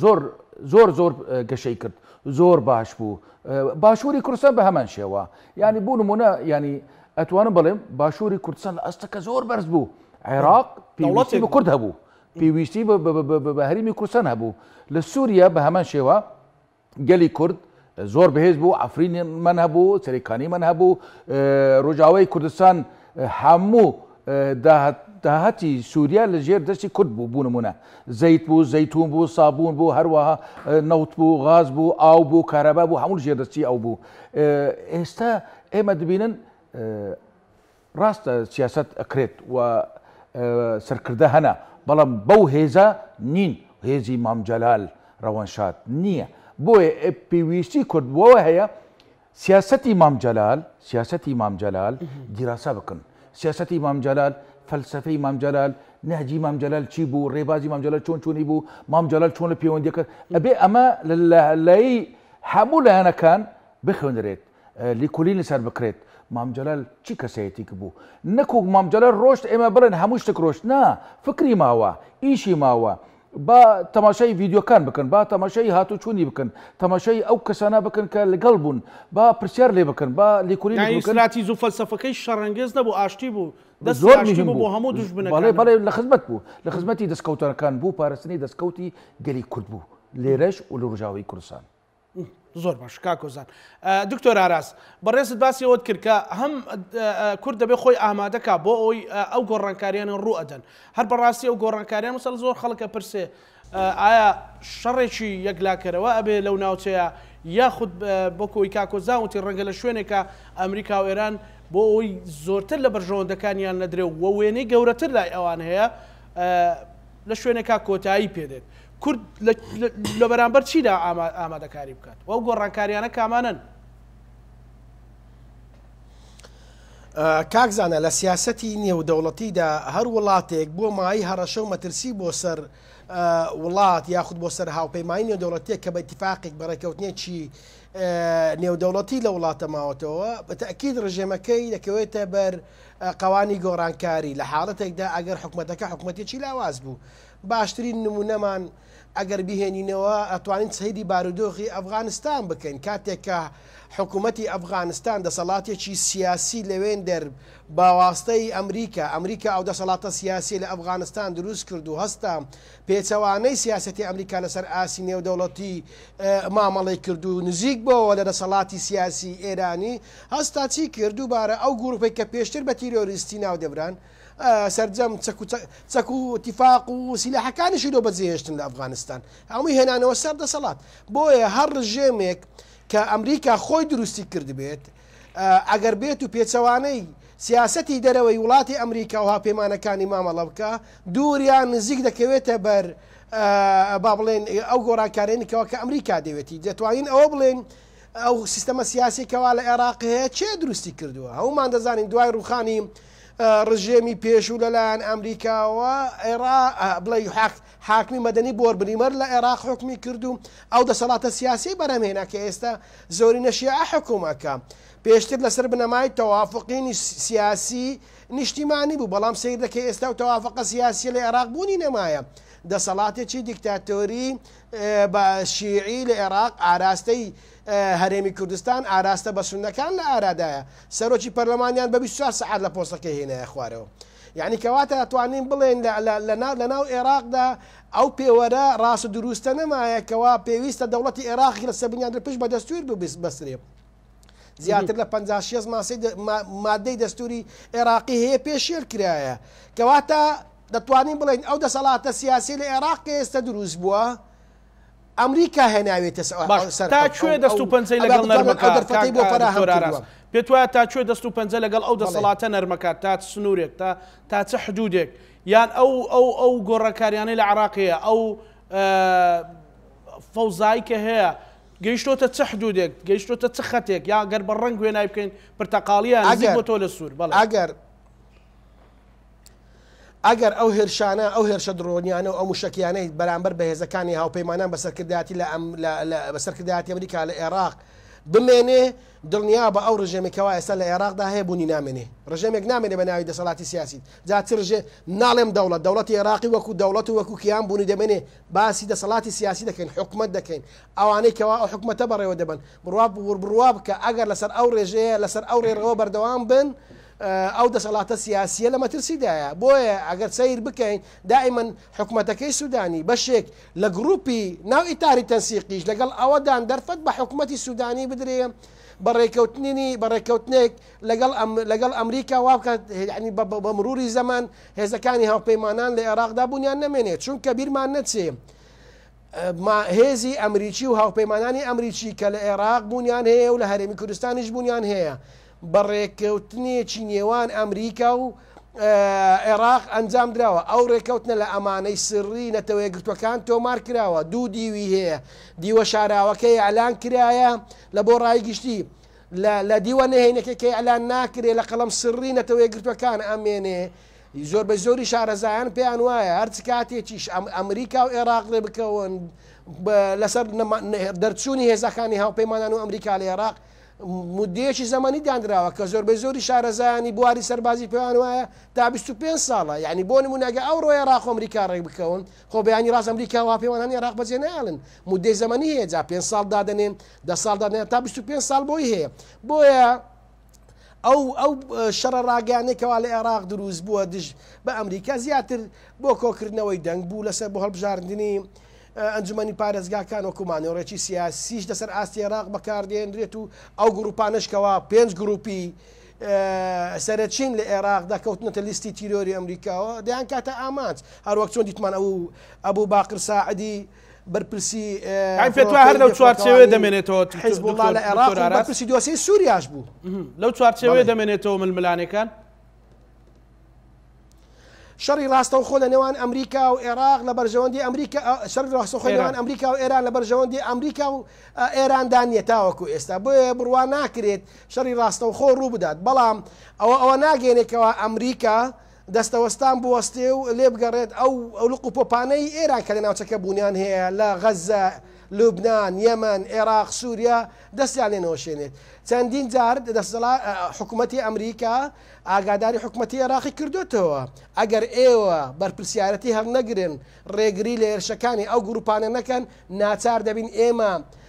زۆر زۆر زۆر گەشەی کرد زۆر باش بوو باشووری کوردستان بە هەمان شێوە ینی بوو نمونە ینی ئەتوانم بڵێم باشووری کوردستان لە ئەستەکە زۆر بەرز بوو عێراق پێوڵاتی بە کورد هەبوو پێویستی بە هەرمی کوردستان هەبوو لە سووریا بە هەمان شێوە گەلی کورد زۆر بەهێز بوو، عەفرینمان هەبوو، چریکانیمان هەبوو، ڕۆژئاوای کوردستان هەموو داهاتی سووریا لە ژێر دەستی کورد بوو، بۆ نموونە زەیت بوو، زەیتوون بوو، سابوون بوو، هەروەها نەوت بوو، غاز بوو، ئاو بوو، کارەبا بوو، هەموو لە ژێر دەستی ئەو بوو. ئێستا ئێمە دەبینن، ڕاستە سیاسەت ئەکرێت و سەرکردە هەنە بەڵام بەو هێزە نین هێزی مام جەلال ڕەوەنشاد نیە بۆیە پێویستی کورد بۆوە هەیە سیاسەتی مام جەلال سیاسەتی مام جەلال دیراسە بکن سیاسەتی مام جەلال فەلسفەی مام جەلال نهجی مام جەلال چی بوو ڕێبازی مام جەلال چۆن چۆنی بوو مام جەلال چۆن لە پەیوەندی کرد ئەبێ ئەمە لە لای هەموو لایەنەکان بخوێنرێت لیکولینی سەر بکرێت مام جەلال چی کەسەیەتیک بوو نەکوک مام جەلال ڕۆشت ئێمە بڵێن هەموو شتک ڕۆشت نا فکری ماوە ئیشی ماوە با تەماشای ڤیددیوکان بکەن با تەماشای هاتو چوونی بکەن تەماشای ئەو کەسانە بکەن کە لەگەڵ بوون با پرسیار لێ بکەن با لیکولی لەکراتی زوو فەلسەفەکەی شەڕەنگێز نەبوو ئاشتی بوو زۆر مهم بوو هەموو دوش بنە بەڵێ بەڵێ لە خزمەت بوو لە خزمەتی دەستکەوتەکان بوو پارستنی دەستکەوتی گەلی کورد بوو لێرەش و لە ڕژاوی کوردستان زۆر باش کاکۆزان دکتۆر ئاراس بەڕێزت باسی ئەوت کرد کە هەم کورد دەبێت خۆی ئامادەکە بۆ ئەوی ئەو گۆڕانکاریانە ڕوو ئەدەن هەر بەڕاستی ئەو گۆڕانکاریان مسەل زۆر خەڵکە پرسێ ئایا شەڕێکی یەکلاکەرەوە ئەبێ لەو ناوچەیە یاخود بۆکۆی کاکۆزاوتی ڕەنگە لە شوێنێکە ئەمریکا و ئێران بۆ ئەوی زۆرتر لە بەرژەوەندەکانیان نەدرێ و وێنەی گەورەتر لای ئەوان هەیە لە شوێنێکا کۆتایی پێدێت، کورد لە لە بەرامبەر چیدا ئامادەکاری بکات و ئەو گۆڕانکارییانە کامانەن؟ کاک زانا لە سیاسەتی نێودەوڵەتیدا هەر وڵاتێک بۆ مای هەڕەشە و مەترسی بۆ سەر وڵات یاخود بۆ سەر هاوپەیمانی نێودەوڵەتیە کە بە اتفاقێک بە ڕێکەوتنێکی نێودەوڵەتی لە وڵاتە ماوەتەوە بە تاکیید ڕژێمەکەی دەکەوێتە بەر قەوانی گۆڕانکاری لە حاڵەتێکدا ئەگەر حکومەتەکە حکومەتێکی لاواز بوو. باشترین نموونەمان ئەگەر بیهێنینەوە ئەتوانین سەیری بارودۆخی ئەفغانستان بکەین کاتێک کە حکومەتی ئەفغانستان دەسەڵاتێکی سیاسی لەوێندەر بەواستەی ئەمریکا ئەمریکا ئەو دەسەڵاتە سیاسیە لە ئەفغانستان دروست کرد و هەستا پێچەوانەی سیاسەتی ئەمریکا لەسەر ئاستی نێودەوڵەتی مامەڵەی کرد و نزیک بۆوە لە دەسەڵاتی سیاسی ئێرانی هەستا چی کرد دووبارە ئەو گوروپەی کە پێشتر بە تیرۆریستی ناو دەبران سەرجەم چەک و چەک و تیفاق و سیلاحەکانیشی لۆ بەجێهێشتن لە ئەفغانستان هەمووی هێنانەوە سەر دەسەڵات بۆیە هەر ڕژێمێک کە ئەمریکا خۆی دروستی کردبێت ئەگەر بێتو پێچەوانەی سیاسەتی دەرەوەی وڵاتی ئەمریکاو هاوپەیمانەکانی مامەڵە بکا دوور یان نزیک دەکەوێتە بەر با بڵێن ئەو گۆڕانکارێنی کەوا کە ئەمریکا دەوێتی دەتوانین ئەوە بڵێن ئەو سیستەمە سیاسی کەوا لە عێراق هەیە چێ دروستی کردووە هەومان دەزانین دوای ڕوخانی ڕژێمی پێشوو لەلایەن ئەمریکاوە عێرا بڵێ حق حاکمی مەدەنی بۆربریمەر لە عێراق حوکمی کرد و ئەو دەسەڵاتە سیاسیەی بەرهەمهێنا کە ئێستا زۆرینە شیعە حوکم ئەکا. پێشتر لەسەر بنەمای تەوافوقی سیاسی نیشتیمانی بوو، بەڵام سەیر دەکەی ئێستا ئەو تەوافوقە سیاسیە لە عێراق بوونی نەمایە. دەسەڵاتێکی دیکتاتۆری شیعی لە عێراق ئاراستەی هەرێمی کوردستان ئاراستە بە سوننەکان لە ئارادایە. سەرۆکی پەرلەمانیان بە بیست و چوار سەعات لە پۆستەکەی هێنایە خوارەوە. یەعنی کەواتە ئەتوانین بڵێین لە لە لە ناو لە ناو ئێراقدا ئەو پێوەرە ڕاست و دروستە نەمایە کەوا پێویستە دەوڵەتی ئێراقی لە سەربنیادە پشت بە دەستوور ببیست بەسرێ. زیاتر لە 56 ماسی مادەی دەستوری عێراقی هەیە پێشێل کرایە کەواتە دەتوانین بڵین ئەو دەسەڵاتە سیاسی لە عێراق کە ئێستا دروست بووە ئەمریکا هێناوێتە سەر ئەو ئەو سەر تا کوێ دەست و پەنجەی لەگەڵ نەرمەکە دەرفەتی بۆ فەراهەم کردووە پێت وایە تا کوێ دەست و پەنجە لەگەڵ ئەو دەسەڵاتە نەرمەکە تا چ سنوورێک تا تا چ حدوودێک یان ئەو ئەو ئەو گۆڕەکاریانەی لە عراقەیە ئەو فەوزایی کە هەیە گەیشتۆتە چ حدوودێک گەیشتۆتە چ خەتێک یا گەر بە ڕەنگ وێنای بکەین پرتەقاڵیان ئەگەر بۆ تۆ لە سوور بەڵ ئەگەر ئەگەر ئەو هێرشانە، ئەو هێرشە دڕۆنیانە و ئەو موشەکیانەی بەرامبەر بە هێزەکانی هاوپەیمانان بە سەرکردایەتی لە بە سەرکردایەتی ئەمریکا لە ئێراق بمێنێ، دڵنیا بە ئەو ڕژێمی کەوا ئێستا لە ئێراقدا هەیە بوونی نامێنێ. ڕژێمێک نامێنێ بە ناوی دەسەڵاتی سیاسی. جا چ ڕژێ، ناڵێم دەوڵەت، دەوڵەتی ئێراقی وەکوو دەوڵەت و وەکوو کیان بوونی دەمێنێ، باسی دەسەڵاتی سیاسی دەکەین، حکومەت دەکەین. ئەوانەی کەوا ئەو حکومەتە بەڕێوە دەبەن بڕوا بڕوا بکە ئەگەر لەسەر ئەو ڕێژەیە لەسەر ئەو ڕێڕەوە بەردەوام بن ئەو دەسەڵاتە سیاسیە لە مەترسیدایە بۆیە ئەگەر سەیر بکەین دائیمەن حکومەتەکەی سوودانی بەشێک لە گروپی ناو ئیتاری تەنسیقیش لەگەڵ ئەوەدان دەرفەت بە حکومەتی سوودانی بدرێ بە ڕێکەوتنی بە ڕێکەوتنێک لەگەڵ لەگەڵ ئەمریکا وابکات ینی بە مروری زەمان هێزەکانی هاوپەیمانان لە عێراقدا بوونیان نەمێنێت چونکە بیرمان نەچێ هێزی ئەمریکی و هاوپەیمانانی ئەمریکی کە لە ئێراق بوونیان هەیە و لە هەرێمی کوردستانیش بوونیان هەیە بە ڕێککەوتنێکی نێوان ئەمریکا و ئێراق ئەنجام دراوە ئەو ڕێککەوتنە لە ئەمانەی سڕی نەتەوەیەکگرتووەکان تۆمار کراوە دوو دیوی هەیە دیوە شاراوەکەی ئەلان کرایە لە بۆ ڕای گشتی لە لە دیوە نهێنەکەی کە ئەلان ناکرێ لە قەڵەم سڕی نەتەوەیەکگرتووەکان ئەمێنێ زۆر بە زۆری شارەزایان پێیان وایە هەرچ کاتێکیش ئەمریکا و عێراق ڕێ بکەون لەسەر دەرچوونی هێزەکانی هاوپەیمانان و ئەمریکا لە عێراق مدەیەکی زەمەنی دانراوە کە زۆر بە زۆری شارەزایانی بواری سەربازی پێیان وایە تا 25 ساڵە یعنی بۆ نمونەگە ئەو ڕۆیە ڕاخ ئەمریکا ڕێک بکەون خۆ بەیانی ڕاست ئەمریکا و هاوپەیمانان عێراق بەجێ ناڵن مدەی زەمەنی هەیە جا پێ ساڵ دادنێن دە ساڵ دادنێن تا 25 ساڵ بۆی هەیە بۆیە ئەو ئەو شەڕە ڕاگەیانەی کەوا لە عێراق دروست بووە دژ بە ئەمریکا زیاتر بۆ کۆکردنەوەی دەنگ بوو لەسەر بۆ هەڵبژاردننی ئەنجومی پارێزگاکان وەکو مانۆڕێکی سیاسیش لەسەر ئاستی عێراق بەکاردێنرێت و ئەو گروپانشکەوە پێنج گروپی سەرچین لە عێراقدا کەوتنەتە لیستی تیرۆری ئەمریکاوە دەیان کاتە ئامانج هەروەک چۆن دیتمان ئەو ئەبوو باقر ساعدی بەرپرسی یان پێت وایە هەر لەو چوارچێوەیە دەمێنێتەوە ت- حیزب دکتۆر- وڵا لە دکتۆر عێراق و ئاراس؟ بەرپرسی دۆسیەی سووریاش بوو لەو چوارچێوەیە بەڵێ. دەمێنێتەوە ململانێکان شەڕی ڕاستەوخۆ لە نێوان ئەمریکا و عێراق لە بەرژەوەندی ئەمریکا ئە، شەڕی ڕاستەوخۆ لە ئێران. نێوان ئەمریکا و ئێران لە بەرژەوەندی ئەمریکا و ئە، ئێراندا نییە تاوەکو ئێستا بۆیە بڕوا ناکرێت شەڕی ڕاستەوخۆ ڕوو بدات بەڵام ئەوە ئەوە ناگەێنێکەوە ئەمریکا دەستەوەستان بوەستێ و لێبگەڕێت ئەو لق و پۆپانەی ئێران کە لە ناوچەکە بوونیان هەیە لە غەززە، لوبنان، یەمەن، ئێراق، سووریا دەستیان لێ نەوەشێنێت. چەندین جار حکومەتی ئەمریکا ئاگاداری حکومەتی ئێراقی کردۆتەوە ئەگەر ئێوە بەرپرسیارەتی هەڵنەگرن، رێگری لە هێرشەکانی ئەو گرووپانە نەکەن، ناچار دەبین ئێمە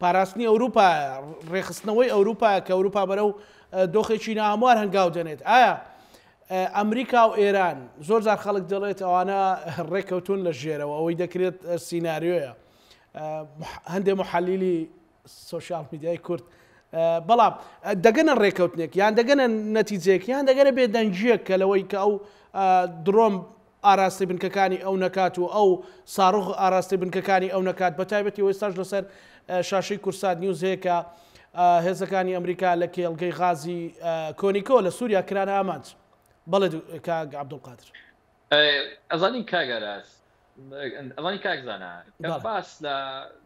پاراستنی ئەوروپایە، ڕێکخستنەوەی ئەوروپایە کە ئەوروپا بەرەو دۆخێکی ناهەموار هەنگاو دەنێت. ئایا ئەمریکا و ئێران، زۆر جار خەڵک دەڵێت ئەوانە ڕێککەوتوون لە ژێرەوە، ئەوەی دەکرێت سیناریۆیە، هەندێ موحەلیلی سۆشیال میدیای کورد، بەڵام دەگەنە ڕێککەوتنێک، یان دەگەنە نەتیجەیەک، یان دەگەنە بێدەنگییەک کە لەوەی کە ئەو دڕۆن ئاراستەی بنکەکانی ئەو نەکات و ئەو ساڕخ ئاراستەی بنکەکانی ئەو نەکات، بەتایبەتی ئەوەی ئێستاش لەسەر شاشەی کورسات نیوز هەیە کە هێزەکانی ئەمریکا لە کێڵگەی غازی کۆنیکۆ لە سووریا کرانە ئامانج. بەڵێ کاک عەبدولقادر. ئەزانین کاک ئاراس، ئەزانین کاک زانا، کە باس لە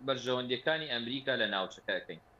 بەرژەوەندییەکانی ئەمریکا لە ناوچەکە ئەکەین،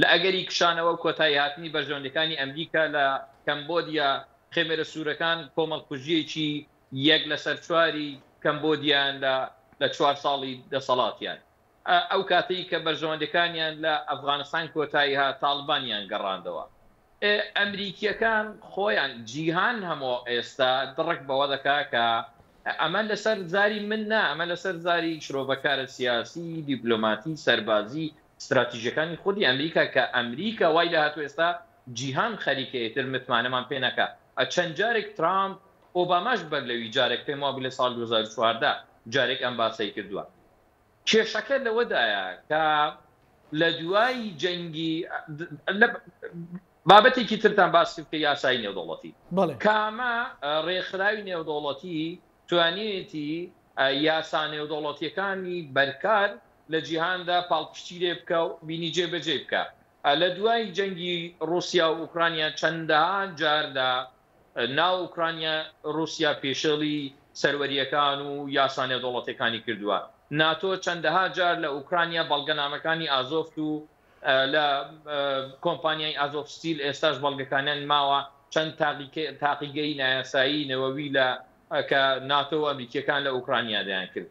لە ئەگەری کشانەوە و کۆتاییهاتنی بەرژەوەندییەکانی ئەمریکا لە کەمبۆدیا، خێمێرە سوورەکان کۆمەڵکوژییەکی یەک لەسەر چواری کەمبۆدیایان لە لە چوار ساڵی دەسەڵاتیان. ئەو کاتەی کە بەرژەوەندییەکانیان لە ئەفغانستان کۆتاییهات، تاڵبانیان گەڕاندەوە. ئەمریکییەکان خۆیان، جیهان هەموو ئێستا دڕک بەوە دەکا کە ئەمە لەسەر زاری من نا، ئەمە لەسەر زاری شرۆڤەکارە سیاسی، دیپلۆماتی، سەربازی، ستراتیژەکانی خودی ئەمریکا کە ئەمریکا وای لێ هاتوە ئێستا جیهان خەریکە ئیتر متمانەمان پێ نەکا ئە چەند جارێک ترامپ ئۆباماش بەر لەوی جارێک پێم وابو لە ساڵ دوو هەزار و چواردە جارێک ئەم باسەی کردوە کێشەکە لەوەدایە کە لە دوای جەنگی لە بابەتێکی ترتان باس کرد کە یاسای نێودەوڵەتی بەڵێ کامە ڕێکخراوی نێودەوڵەتی توانیەتی یاسا نێودەوڵەتیەکانی بەرکار لە جیهاندا پاڵپشتی لێ بکە و بینی جێ بە جێی بکە لە دوای جەنگی ڕوسیا و ئۆکرانیا چەندەها جار لە ناو ئۆکرانیا ڕوسیا پێشێڵی سەروەریەکان و یاسا نێودەوڵەتێکانی کردوە ناتۆ چەندەها جار لە ئۆکرانیا بەڵگەنامەکانی ئازۆفت و لە کۆمپانیای ئازۆف ستیل ئێستاش بەڵگەکانیان ماوە چەند تاقیکە تاقیگەی نایاسایی نەوەوی لە کە ناتۆ و ئەمریکیەکان لە ئۆکرانیا دەیان کرد.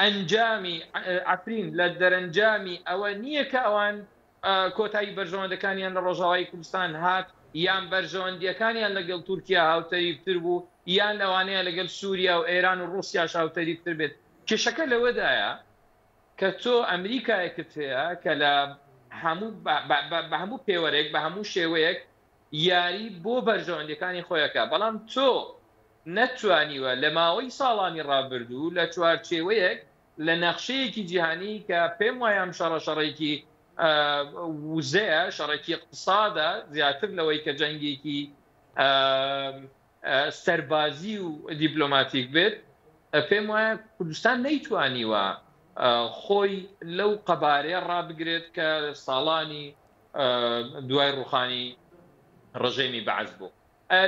ئەنجامی عەفرین لە دەرەنجامی ئەوە نییە کە ئەوان کۆتایی بەرژەوەندەکانیان لە ڕۆژاوای کوردستان هات یان بەرژەوەندییەکانیان لەگەڵ تورکیا هاوتەریبتر بوو یان لەوانەیە لەگەل سوریا و ئێران و ڕوسیاش هاوتەریبتر بێت کێشەکە لەوەدایە کە تۆ ئەمریکایەکت هەیە کە لە هەموو بە هەموو پێوەرێک بە هەموو شێوەیەک یاری بۆ بەرژەوەندیەکانی خۆی ئەکا بەڵام تۆ نەتتوانیوە لە ماوەی ساڵانی ڕابردوو لە چوارچێوەیەک لە نەخشەیەکی جیهانی کە پێم وایە ئەم شەڕە شەڕێکی وزەیە شەڕێکی ئیقتسادە زیاتر لەوەی کە جەنگێکی سەربازی و دیپلۆماتیک بێت پێم وایە کوردستان نەیتوانیوە خۆی لەو قەبارەیە ڕابگرێت کە ساڵانی دوای ڕوخانی ڕژێمی بەعس بوو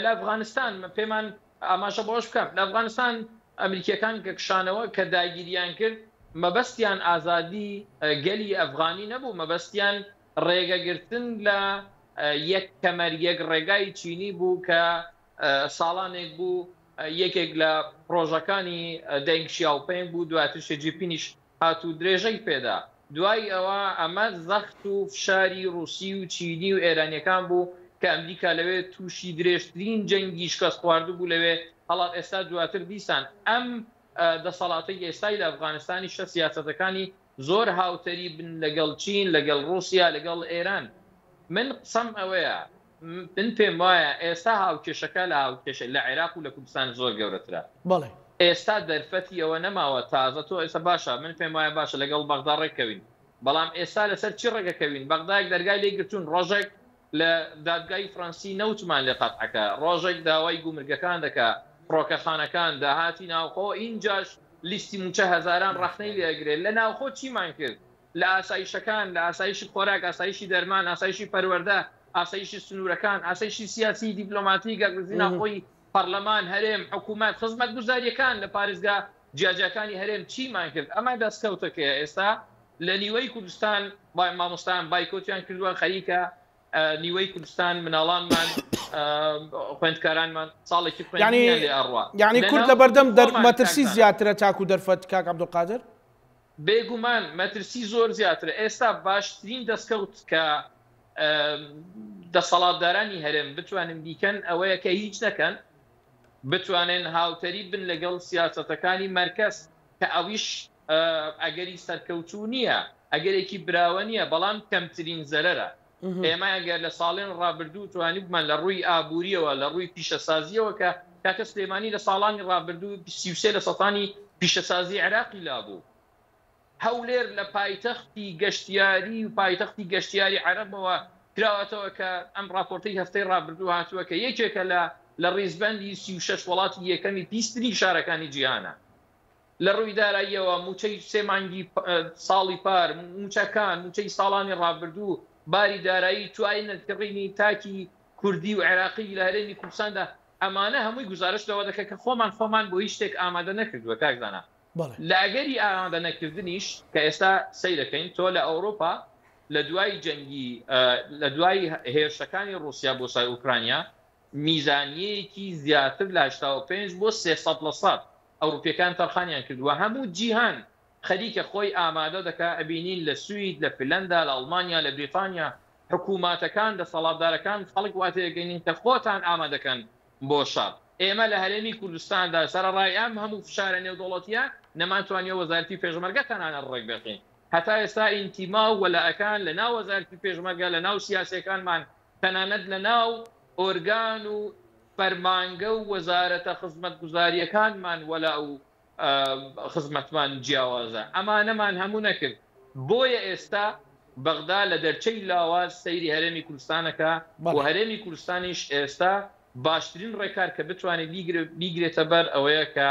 لە ئەفغانستان پێمان ئاماژە بۆش بکەم لە ئەفغانستان ئەمریکیەکان کە کشانەوە کە داگیریان کرد مەبەستیان ئازادی گەلی ئەفغانی نەبوو مەبەستیان ڕێگەگرتن لە یەک کەمەر یەک ڕێگای چینی بوو کە ساڵانێک بوو یەکێک لە پرۆژەکانی دەنگ شیاوپەنگ بوو دواتر شێجیپینیش هات و درێژەی پێدا. دوای ئەوە ئەمە زەخت و فشاری ڕووسی و چینی و ئێرانییەکان بوو کە ئەمریکا لەوێ تووشی درێژترین جەنگی شکەستخواردو بوو لەوێ هەڵات ئێستا دواتر دیسان ئەم دەسەڵاتەی ئێستای لە ئەفغانستانیشە سیاسەتەکانی زۆر هاوتەریبن لەگەڵ چین لەگەڵ ڕووسیا لەگەڵ ئێران من قسەم ئەوەیە من پێم وایە ئێستا هاوکێشەکە لە هاوکێشە لە عێراق و لە کوردستان زۆر گەورەترە. بەڵێ. ئێستا دەرفەتی ئەوە نەماوە تازە تۆ ئێستا باشە من پێم وایە باشە لەگەڵ بەغدا ڕێک کەوین بەڵام ئێستا لەسەر چی ڕێک ئەکەوین بەغدایەک دەرگای لێ گرتوون ڕۆژێک لە دادگای فڕەنسی نەوتمان لێ قەت ئەکا ڕۆژێک داوای گومرگەکان دەکا فڕۆکەخانەکان داهاتی ناوخۆ ئینجاش لیستی مووچە هەزاران ڕەخنەی لێ ئەگرێ لە ناوخۆ چیمان کرد لە ئاسایشەکان، لە ئاسایشی خۆراک، ئاسایشی دەرمان، ئاسایشی پەروەردە، ئاسایشی سنوورەکان، ئاسایشی سیاسی، دیپلۆماتی، گەردردی ناوخۆی، پەڕلەمان، هەرێم، حکوومەت، خزمەتگوزارییەکان لە پارێزگا جیاجیاکانی هەرێم چیمان کرد؟ ئەمە دەستکەوتەکەیە ئێستا لە نیوەی کوردستان مامۆستایان بایکۆتیان کردووە، خەریکە نیوەی کوردستان مناڵانمان، خوێندکارانمان ساڵێکی خوێندنیان لێ ئەڕوا. یانی کورد لەبەردەم مەترسی زیاترە تاکوو دەرفەت کاک عەبدولقادر؟ بێگومان مەترسی زۆر زیاترە، ئێستا باشترین دەستکەوت کە دەسەڵاتدارانی هەرێم بتوانن بیکەن ئەوەیە کە هیچ نەکەن، بتوانن هاوتەریب بن لەگەڵ سیاسەتەکانی مەرکەز کە ئەویش ئەگەری سەرکەوتوو نییە، ئەگەرێکی براوە نییە، بەڵام کەمترین زەرەرە. ئێمە ئەگەر لە ساڵێن ڕابردوو توانیبمان لە ڕووی ئابووریەوە لە ڕووی پیشەسازیەوە کە کاکە سلێمانی لە ساڵانی ڕابردوو سی و سێ لە سەتانی پیشەسازی عراقی لابوو هەولێر لە پایتەختی گەشتیاری و پایتەختی گەشتیاری عەربەوە کراوەتەوە کە ئەم راپۆرتی هەفتەی ڕابردوو هاتووە کە یەکێکە لە لە ڕیزبەندی سی و شەش وڵاتی یەکەمی پیستری شارەکانی جیهانە لە ڕووی داراییەوە مووچەی سێ مانگی ساڵی پار، مووچەکان، مووچەی ساڵانی ڕابردوو، باری دارایی، توانای کڕینی تاکی کوردی و عێراقی لە هەرێمی کوردستاندا، ئەمانە هەمووی گوزارشت لەوە دەکەن کە خۆمان خۆمان بۆ هیچ شتێک ئامادە نەکردووە. کاک زانا، لە ئەگەری ئامادە نەکردنیش کە ئێستا سەیرەکەین، تۆ لە ئەوروپا لە دوای جەنگی، لە دوای هێرشەکانی ڕووسیا بۆ سەر ئۆکرانیا، میزانیەیەکی زیاتر لە هەشتا و پێنج بۆ سێ سەد لە سەد ئەوروپیەکان تەرخانیان کردوە هەموو جیهان خەریکە خۆی ئامادە دەکا ئەبینین لە سوید لە فلەندا لە ئەڵمانیا لە بریتانیا حکوماتەکان دەسەڵاتدارەکان خەڵک واتێئەگەنین کە خۆتان ئامادەکەن بۆ شەڕ ئێمە لە هەرێمی کوردستاندا سەرەڕای ئەم هەموو فشارە نێودەوڵەتیە نەمانتوانیوە وەزارەتی پێشمەرگە تەنانەت ڕێکبخەین هەتا ئێستا ئینتیما و وەلائەکان لە ناو وەزارەتی پێشمەرگە لە ناو سیاسیەکانمان تەنانەت لە ناو ئۆرگان و فەرمانگە و وەزارەتە خزمەتگوزارییەکانمان وەلا و خزمەتمان جیاوازە، ئەمانەمان هەموو نەکرد، بۆیە ئێستا بەغدا لە دەرچەی لاواز سەیری هەرێمی کوردستانەکا و هەرێمی کوردستانیش ئێستا باشترین ڕێکار کە بتوانێت بیگرێتە بەر ئەوەیە کە.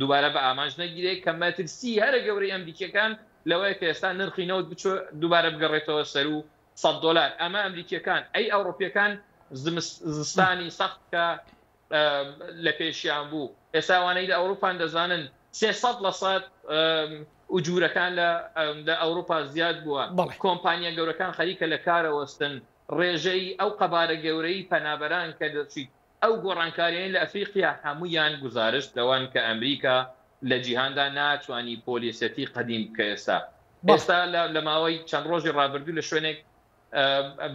دووبارە بە ئامانج نەگیرێت کە مەترسیی هەرە گەورەی ئەمریکییەکان لەوەیە کە ئێستا نرخی نەوت بچووە دووبارە بگەڕێتەوە سەروو سەد دۆلار ئەمە ئەمریکییەکان ئەی ئەوڕۆپییەکان زستانی سەخت کە لە پێشیان بوو ئێستا ئەوانەی لە ئەوروپان دەزانن سێ سەد لە سەد ئوجورەکان لە لە ئەوروپا زیاد بووە بەڵێ کۆمپانیا گەورەکان خەریکە لە کارە وەستن ڕێژەی ئەو قەبارە گەورەی پەنابەران کە دەچیت ئەو گۆڕانکاریانەی لە ئەفریقیا هەموویان گوزارشت لەوەن کە ئەمریکا لە جیهاندا ناتوانی پۆلیسیەتی قەدیم بکە ئێستا ئێستا لە ماوەی چەند ڕۆژی ڕابردوو لە شوێنێک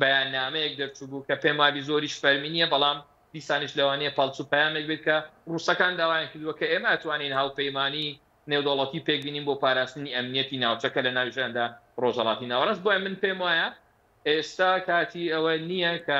بەیاننامەیەک دەرچووبوو کە پێم وابی زۆریش فەرمی نییە بەڵام دیسانیش لەوانەیە پەڵچ و پەیامێک بێت کە ڕووسەکان داوایان کردووە کە ئێمە ئەتوانین هاوپەیمانی نێودەوڵەتی پێک بینین بۆ پاراستنی ئەمنیەتی ناوچەکە لە ناویشاندا ڕۆژەڵاتی ناوەڕاست بۆیە من پێم وایە ئێستا کاتی ئەوە نییە کە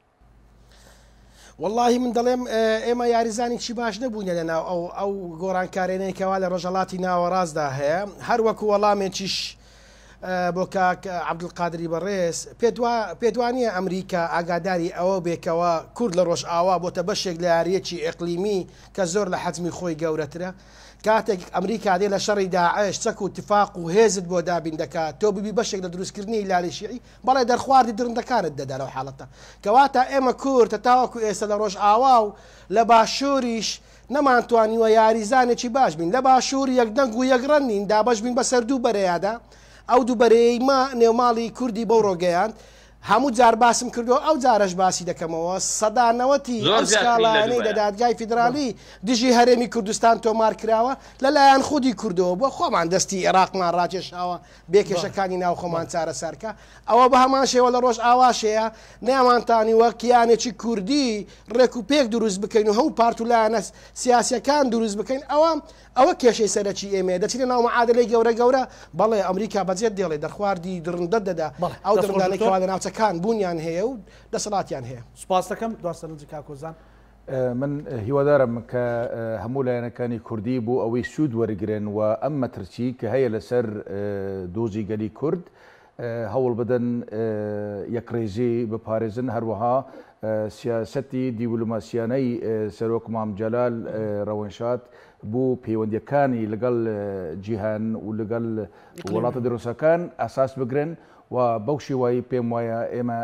وەڵاهی من دەڵێم ئێمە یاریزانێکی باش نەبووینە لە ناو ئەو ئەو گۆڕانکارێنەی کەوا لە ڕژەڵاتی ناوەڕاستدا هەیە هەر وەکو وەڵامێکیش بۆ کاک عبدقادری بەڕێز پێدوانە ئەمریکا ئاگاداری ئەوە بێکەوە کورد لە ڕۆژ ئاوا بۆتە بەشێک لە یاریەکی ئەقلیمی کە زۆر لە حەزمی خۆی گەورەترە کاتێک ئەمریکا دێ لە شەڕی داعش چەک و تفاق و هێزت بۆ دابین دەکات تۆ ببی بەشێک لە دروستکردنی لاری شیعی بەڵێ دەرخواردی دڕندەکانت دەدا لەو حاڵەتە. کەواتە ئێمە کورد هەتاوەکو ئێستا لە ڕۆژئاوا و لە باشووریش نەمانتوانیوە یاریزانێکی باش بین. لە باشوور یەک دەنگ و یەک ڕەنگ نین دابەش بین بەسەر دوو بەرەیادا. ئەو دوو بەرەیەی ما نێوماڵی کوردی بەو ڕۆ گەیاند. هەموو جار باسم کردووە ئەو جارەش باسی دەکەمەوە سەدا نەوەتی ئەو سکاڵایانەی لە دادگای فیدراڵی دژی هەرێمی کوردستان تۆمار کراوە لە لایەن خودی کوردەوە بووە. خۆمان دەستی ئێراقمان ڕاکێشاوە بێ کێشەکانی ناوخۆمان چارەسەرکە، ئەوە بەهەمان شێوە لە ڕۆژئاواشێە، نەیانمانتانی وەک کیانێکی کوردی ڕێک و پێک دروست بکەین و هەموو پارت و لایەنە سیاسیەکان دروست بکەین، ئەوە ئەوە کێشەی سەرەکی ئێمەیە، دەچینە ناو معادەلەی گەورە گەورە، بەڵێ ئەمریکا بەجێت دێڵێ دەرخواردی دڕندەت دەدا، ئەو دڕندانەی کەوا لە ناوچەکان بوونیان هەیە و دەسەڵاتیان هەیە. سوپاستەکەم دوا سەرنج کاک هۆزان. من هیوادارم کە هەموو لایەنەکانی کوردی بۆ ئەوەی سوود وەرگرن و ئەم مەترچی کە هەیە لەسەر دۆزی گەلی کورد هەوڵ بدەن یەکڕێزی بپارێزن هەروەها سیاسەتی دیبلوماسیانەی سەرۆک مام جەلال ڕەوەنشاد بۆ پەیوەندیەکانی لەگەڵ جیهان و لەگەڵ وڵاتە دروستەکان ئاساس بگرن و بەو شێوایی پێم وایە ئێمە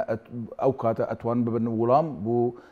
ئەو کاتە ئەتوان ببن وڵام بۆ